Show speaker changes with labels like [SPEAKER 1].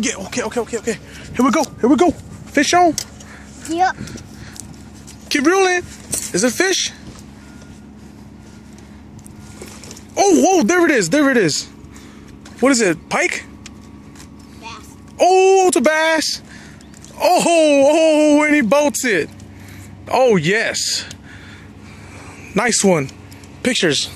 [SPEAKER 1] we'll get. Okay. Okay. Okay. Okay. Here we go. Here we go. Fish on.
[SPEAKER 2] Yep.
[SPEAKER 1] Keep reeling. Is it fish? Oh, whoa, there it is. There it is. What is it? Pike?
[SPEAKER 2] Bass.
[SPEAKER 1] Oh, it's a bass. Oh, oh, and he bolts it. Oh, yes. Nice one. Pictures.